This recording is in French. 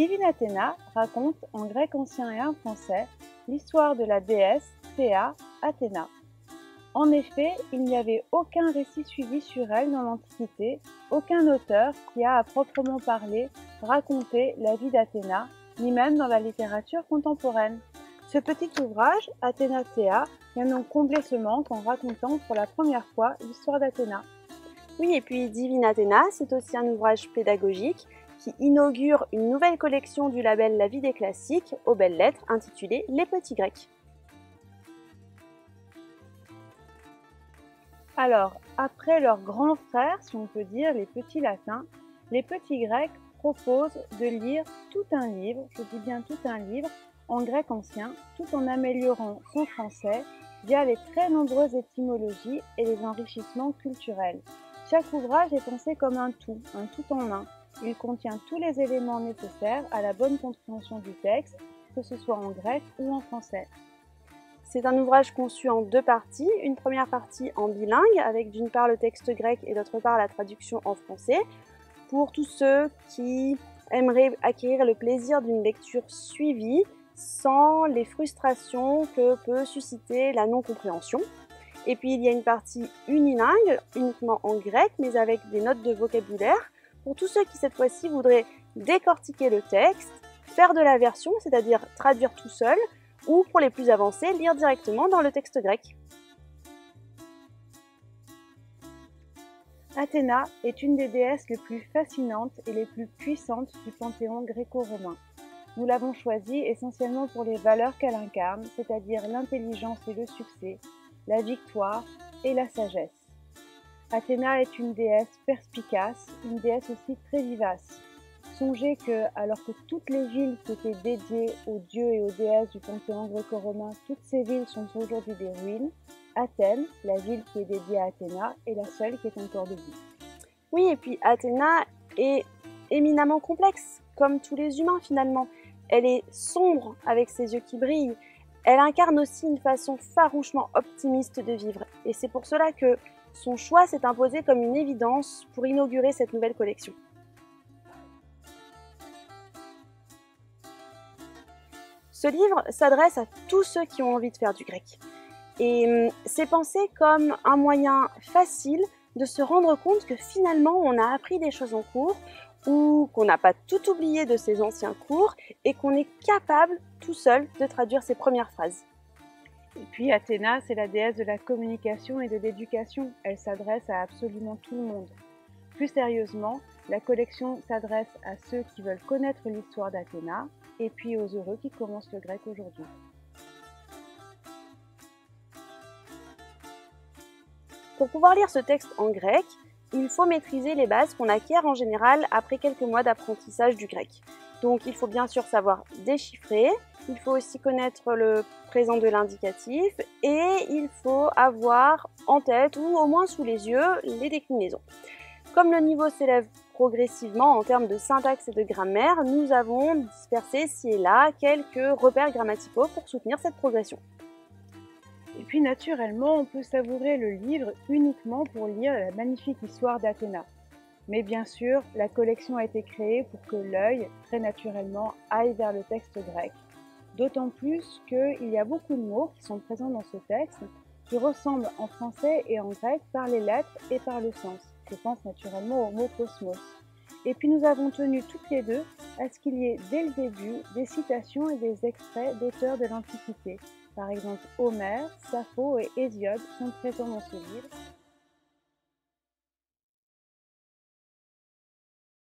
Divine Athéna raconte en grec ancien et en français l'histoire de la déesse Théa Athéna. En effet, il n'y avait aucun récit suivi sur elle dans l'Antiquité, aucun auteur qui a à proprement parler raconté la vie d'Athéna, ni même dans la littérature contemporaine. Ce petit ouvrage, Athéna Théa, vient donc combler ce manque en racontant pour la première fois l'histoire d'Athéna. Oui, et puis Divine Athéna, c'est aussi un ouvrage pédagogique qui inaugure une nouvelle collection du label La vie des classiques aux belles lettres intitulée Les petits grecs. Alors, après leurs grands frères, si on peut dire, les petits latins, les petits grecs proposent de lire tout un livre, je dis bien tout un livre, en grec ancien, tout en améliorant son français via les très nombreuses étymologies et les enrichissements culturels. Chaque ouvrage est pensé comme un tout, un tout en un. Il contient tous les éléments nécessaires à la bonne compréhension du texte, que ce soit en grec ou en français. C'est un ouvrage conçu en deux parties. Une première partie en bilingue, avec d'une part le texte grec et d'autre part la traduction en français, pour tous ceux qui aimeraient acquérir le plaisir d'une lecture suivie sans les frustrations que peut susciter la non-compréhension. Et puis il y a une partie unilingue, uniquement en grec, mais avec des notes de vocabulaire, pour tous ceux qui cette fois-ci voudraient décortiquer le texte, faire de la version, c'est-à-dire traduire tout seul, ou pour les plus avancés, lire directement dans le texte grec. Athéna est une des déesses les plus fascinantes et les plus puissantes du panthéon gréco-romain. Nous l'avons choisie essentiellement pour les valeurs qu'elle incarne, c'est-à-dire l'intelligence et le succès, la victoire et la sagesse. Athéna est une déesse perspicace, une déesse aussi très vivace. Songez que, alors que toutes les villes qui étaient dédiées aux dieux et aux déesses du panthéon gréco-romain, toutes ces villes sont aujourd'hui des ruines, Athènes, la ville qui est dédiée à Athéna, est la seule qui est encore debout. Oui, et puis Athéna est éminemment complexe, comme tous les humains finalement. Elle est sombre avec ses yeux qui brillent, elle incarne aussi une façon farouchement optimiste de vivre, et c'est pour cela que son choix s'est imposé comme une évidence pour inaugurer cette nouvelle collection. Ce livre s'adresse à tous ceux qui ont envie de faire du grec. Et hum, c'est pensé comme un moyen facile de se rendre compte que finalement on a appris des choses en cours ou qu'on n'a pas tout oublié de ses anciens cours et qu'on est capable tout seul de traduire ses premières phrases. Et puis Athéna, c'est la déesse de la communication et de l'éducation. Elle s'adresse à absolument tout le monde. Plus sérieusement, la collection s'adresse à ceux qui veulent connaître l'histoire d'Athéna et puis aux heureux qui commencent le grec aujourd'hui. Pour pouvoir lire ce texte en grec, il faut maîtriser les bases qu'on acquiert en général après quelques mois d'apprentissage du grec. Donc il faut bien sûr savoir déchiffrer, il faut aussi connaître le présent de l'indicatif et il faut avoir en tête ou au moins sous les yeux les déclinaisons. Comme le niveau s'élève progressivement en termes de syntaxe et de grammaire, nous avons dispersé ci et là quelques repères grammaticaux pour soutenir cette progression. Et puis naturellement, on peut savourer le livre uniquement pour lire la magnifique histoire d'Athéna. Mais bien sûr, la collection a été créée pour que l'œil, très naturellement, aille vers le texte grec. D'autant plus qu'il y a beaucoup de mots qui sont présents dans ce texte qui ressemblent en français et en grec par les lettres et par le sens. Je pense naturellement au mot cosmos. Et puis nous avons tenu toutes les deux à ce qu'il y ait dès le début des citations et des extraits d'auteurs de l'Antiquité, par exemple, Homère, Sappho et Hésiode sont présents dans ce livre